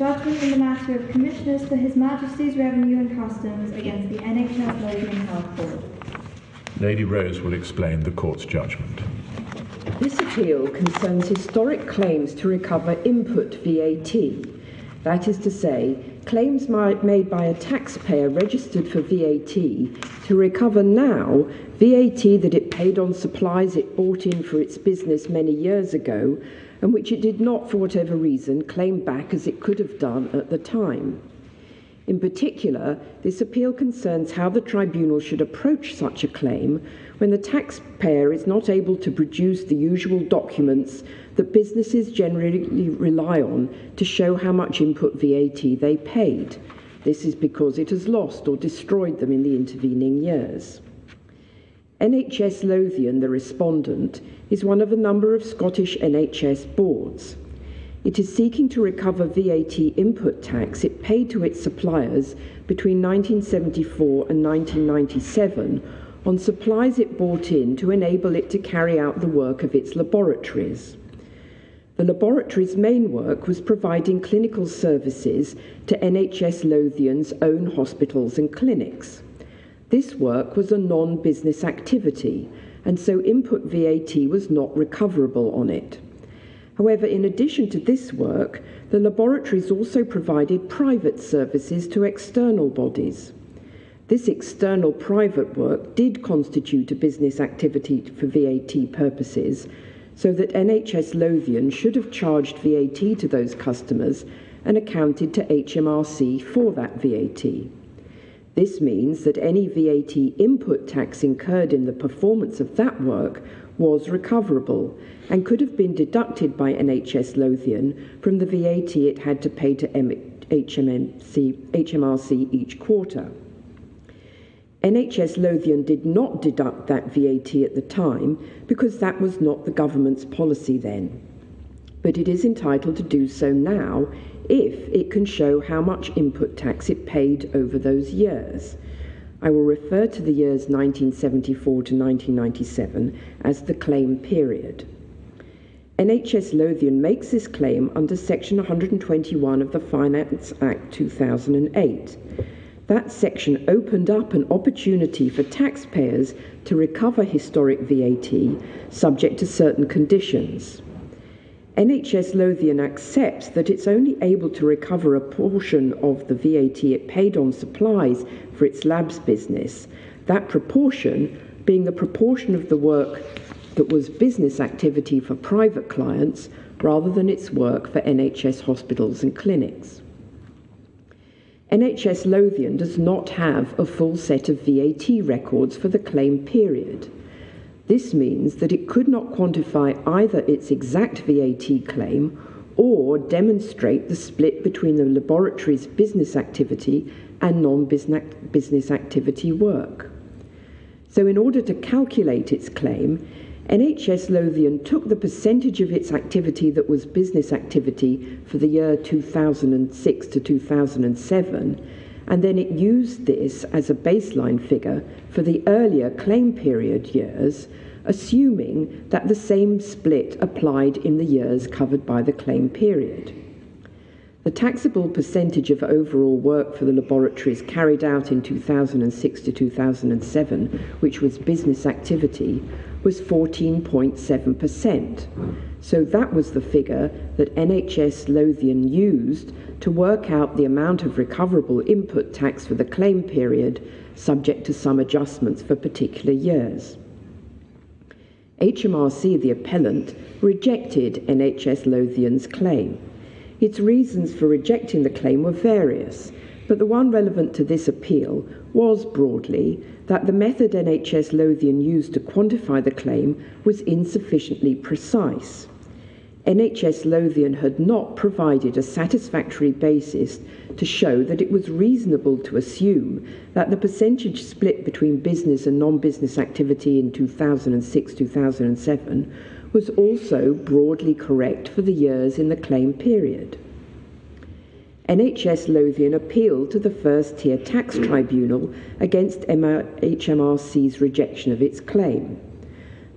Judgment in the matter of Commissioners for His Majesty's Revenue and Customs against the NHS Lothian Health Board. Lady Rose will explain the court's judgment. This appeal concerns historic claims to recover input VAT. That is to say, claims made by a taxpayer registered for VAT to recover now VAT that it paid on supplies it bought in for its business many years ago and which it did not, for whatever reason, claim back as it could have done at the time. In particular, this appeal concerns how the tribunal should approach such a claim when the taxpayer is not able to produce the usual documents that businesses generally rely on to show how much input VAT they paid. This is because it has lost or destroyed them in the intervening years. NHS Lothian, the respondent, is one of a number of Scottish NHS boards. It is seeking to recover VAT input tax it paid to its suppliers between 1974 and 1997 on supplies it bought in to enable it to carry out the work of its laboratories. The laboratory's main work was providing clinical services to NHS Lothian's own hospitals and clinics. This work was a non business activity, and so input VAT was not recoverable on it. However, in addition to this work, the laboratories also provided private services to external bodies. This external private work did constitute a business activity for VAT purposes, so that NHS Lothian should have charged VAT to those customers and accounted to HMRC for that VAT. This means that any VAT input tax incurred in the performance of that work was recoverable and could have been deducted by NHS Lothian from the VAT it had to pay to HMRC, HMRC each quarter. NHS Lothian did not deduct that VAT at the time because that was not the government's policy then. But it is entitled to do so now if it can show how much input tax it paid over those years. I will refer to the years 1974 to 1997 as the claim period. NHS Lothian makes this claim under Section 121 of the Finance Act 2008. That section opened up an opportunity for taxpayers to recover historic VAT subject to certain conditions. NHS Lothian accepts that it's only able to recover a portion of the VAT it paid on supplies for its labs business, that proportion being the proportion of the work that was business activity for private clients rather than its work for NHS hospitals and clinics. NHS Lothian does not have a full set of VAT records for the claim period. This means that it could not quantify either its exact VAT claim or demonstrate the split between the laboratory's business activity and non business activity work. So, in order to calculate its claim, NHS Lothian took the percentage of its activity that was business activity for the year 2006 to 2007, and then it used this as a baseline figure for the earlier claim period years, assuming that the same split applied in the years covered by the claim period. The taxable percentage of overall work for the laboratories carried out in 2006 to 2007, which was business activity, was 14.7%. So that was the figure that NHS Lothian used to work out the amount of recoverable input tax for the claim period, subject to some adjustments for particular years. HMRC, the appellant, rejected NHS Lothian's claim. Its reasons for rejecting the claim were various, but the one relevant to this appeal was broadly that the method NHS Lothian used to quantify the claim was insufficiently precise. NHS Lothian had not provided a satisfactory basis to show that it was reasonable to assume that the percentage split between business and non business activity in 2006 2007 was also broadly correct for the years in the claim period. NHS Lothian appealed to the first tier tax tribunal against HMRC's rejection of its claim.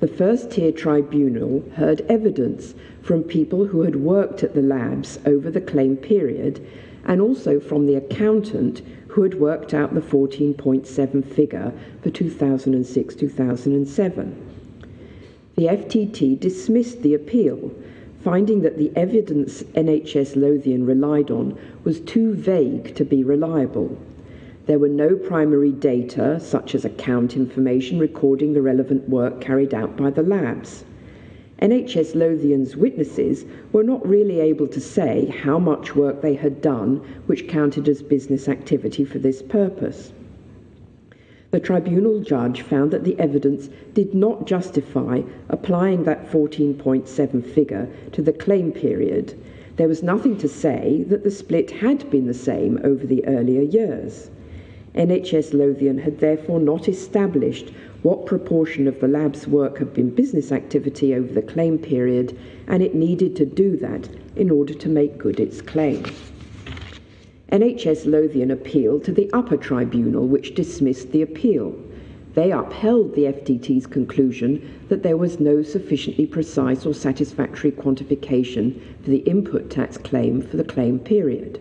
The first tier tribunal heard evidence from people who had worked at the labs over the claim period and also from the accountant who had worked out the 14.7 figure for 2006 2007. The FTT dismissed the appeal, finding that the evidence NHS Lothian relied on was too vague to be reliable. There were no primary data, such as account information recording the relevant work carried out by the labs. NHS Lothian's witnesses were not really able to say how much work they had done which counted as business activity for this purpose. The tribunal judge found that the evidence did not justify applying that 14.7 figure to the claim period. There was nothing to say that the split had been the same over the earlier years. NHS Lothian had therefore not established what proportion of the lab's work had been business activity over the claim period, and it needed to do that in order to make good its claim. NHS Lothian appealed to the upper tribunal, which dismissed the appeal. They upheld the FTT's conclusion that there was no sufficiently precise or satisfactory quantification for the input tax claim for the claim period.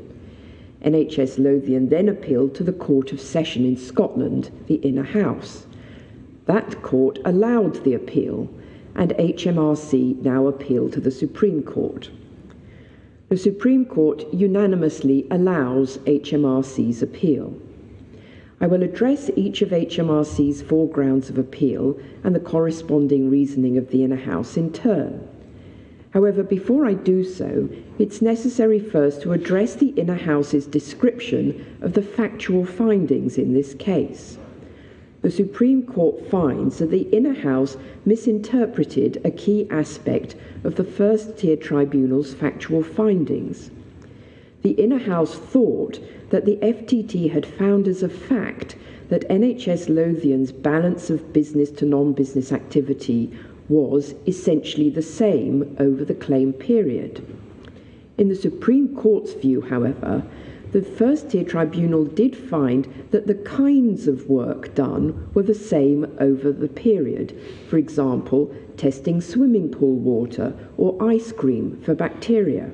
NHS Lothian then appealed to the Court of Session in Scotland, the Inner House. That court allowed the appeal, and HMRC now appealed to the Supreme Court. The Supreme Court unanimously allows HMRC's appeal. I will address each of HMRC's four grounds of appeal and the corresponding reasoning of the Inner House in turn. However, before I do so, it's necessary first to address the Inner House's description of the factual findings in this case. The Supreme Court finds that the Inner House misinterpreted a key aspect of the first tier tribunal's factual findings. The Inner House thought that the FTT had found as a fact that NHS Lothian's balance of business to non business activity was essentially the same over the claim period. In the Supreme Court's view, however, the first tier tribunal did find that the kinds of work done were the same over the period. For example, testing swimming pool water or ice cream for bacteria.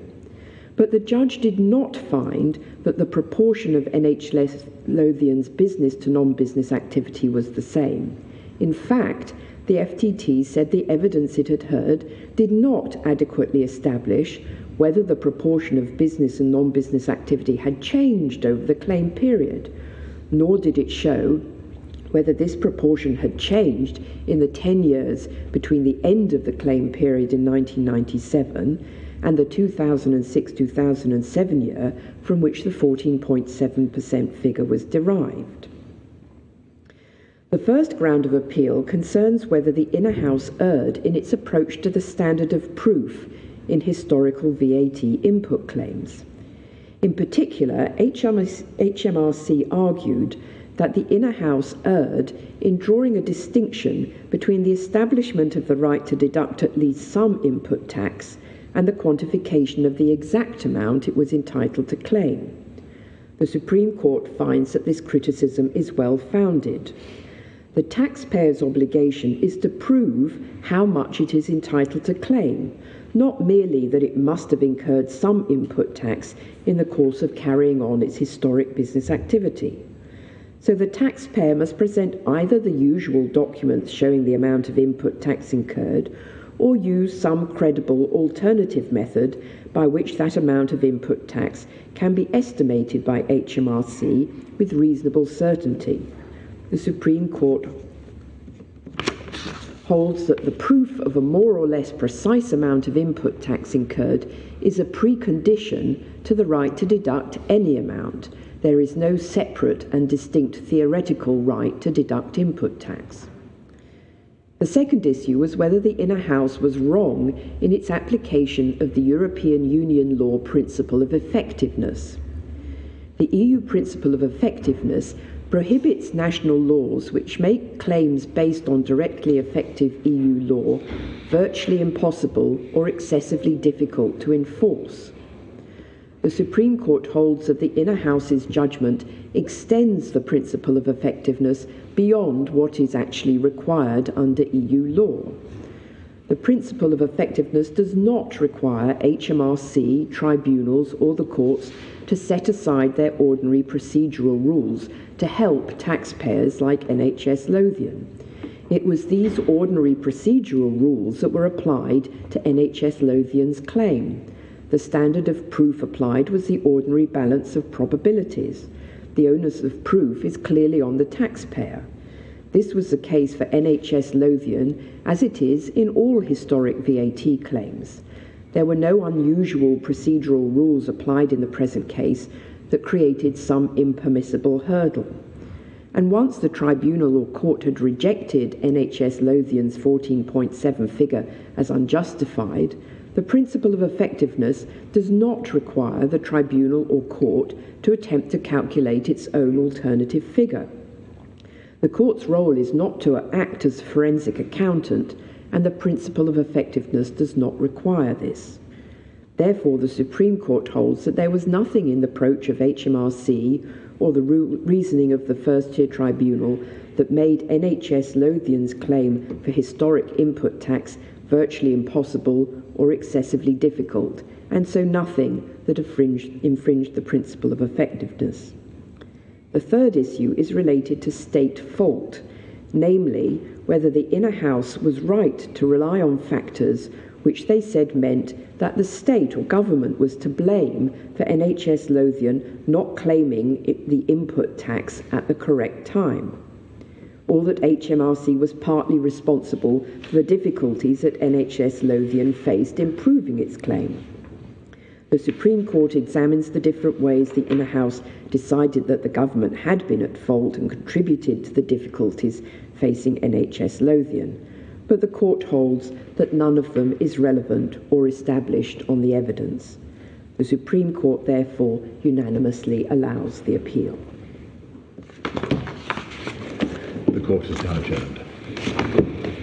But the judge did not find that the proportion of NHS Lothian's business to non business activity was the same. In fact, the FTT said the evidence it had heard did not adequately establish whether the proportion of business and non business activity had changed over the claim period, nor did it show whether this proportion had changed in the 10 years between the end of the claim period in 1997 and the 2006 2007 year from which the 14.7% figure was derived. The first ground of appeal concerns whether the Inner House erred in its approach to the standard of proof in historical VAT input claims. In particular, HMRC argued that the Inner House erred in drawing a distinction between the establishment of the right to deduct at least some input tax and the quantification of the exact amount it was entitled to claim. The Supreme Court finds that this criticism is well founded. The taxpayer's obligation is to prove how much it is entitled to claim, not merely that it must have incurred some input tax in the course of carrying on its historic business activity. So the taxpayer must present either the usual documents showing the amount of input tax incurred or use some credible alternative method by which that amount of input tax can be estimated by HMRC with reasonable certainty the Supreme Court holds that the proof of a more or less precise amount of input tax incurred is a precondition to the right to deduct any amount. There is no separate and distinct theoretical right to deduct input tax. The second issue was whether the Inner House was wrong in its application of the European Union law principle of effectiveness. The EU principle of effectiveness prohibits national laws which make claims based on directly effective EU law virtually impossible or excessively difficult to enforce. The Supreme Court holds that the Inner House's judgment extends the principle of effectiveness beyond what is actually required under EU law. The principle of effectiveness does not require HMRC, tribunals, or the courts to set aside their ordinary procedural rules to help taxpayers like NHS Lothian. It was these ordinary procedural rules that were applied to NHS Lothian's claim. The standard of proof applied was the ordinary balance of probabilities. The onus of proof is clearly on the taxpayer. This was the case for NHS Lothian, as it is in all historic VAT claims. There were no unusual procedural rules applied in the present case that created some impermissible hurdle. And once the tribunal or court had rejected NHS Lothian's 14.7 figure as unjustified, the principle of effectiveness does not require the tribunal or court to attempt to calculate its own alternative figure. The court's role is not to act as forensic accountant, and the principle of effectiveness does not require this. Therefore, the Supreme Court holds that there was nothing in the approach of HMRC or the reasoning of the first tier tribunal that made NHS Lothian's claim for historic input tax virtually impossible or excessively difficult, and so nothing that infringed, infringed the principle of effectiveness. The third issue is related to state fault, namely whether the inner house was right to rely on factors which they said meant that the state or government was to blame for NHS Lothian not claiming the input tax at the correct time, or that HMRC was partly responsible for the difficulties that NHS Lothian faced in proving its claim. The Supreme Court examines the different ways the inner house decided that the government had been at fault and contributed to the difficulties facing NHS Lothian but the court holds that none of them is relevant or established on the evidence. The Supreme Court therefore unanimously allows the appeal. The court is now adjourned.